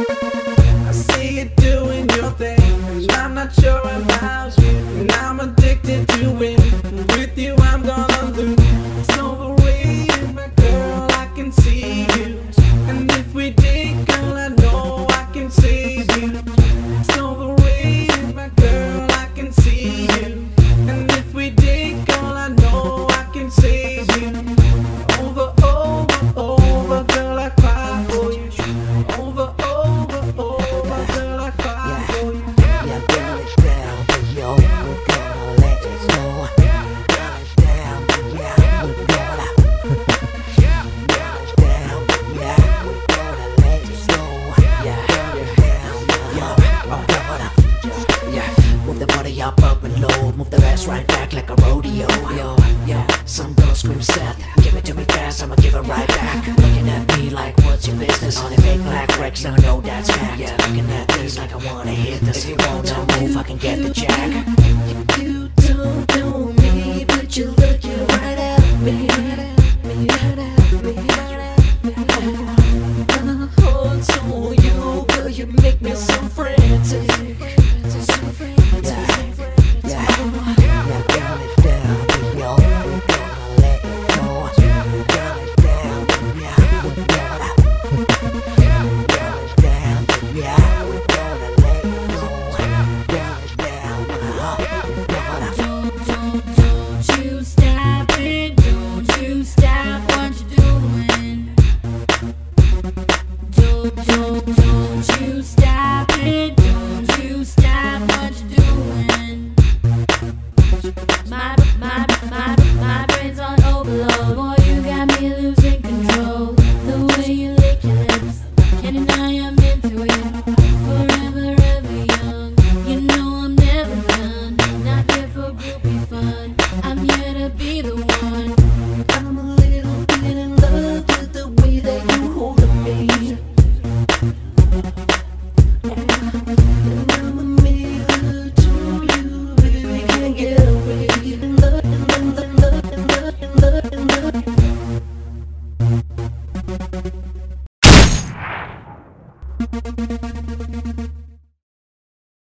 I see you doing your thing. I'm not sure about you. And I'm addicted to. With you, I'm gonna lose. Girl, I can see you. And if we I know I can you. Girl, I can see you. And if we I know I can see you. Ass right back like a rodeo. Yo, yo, some girls scream Seth. Give it to me fast, I'ma give it right back. Looking at me like, what's your business? On big black Rex, I know that's fact. Yeah, looking at this like I wanna hit this. If you wanna move, I can get the jack. My,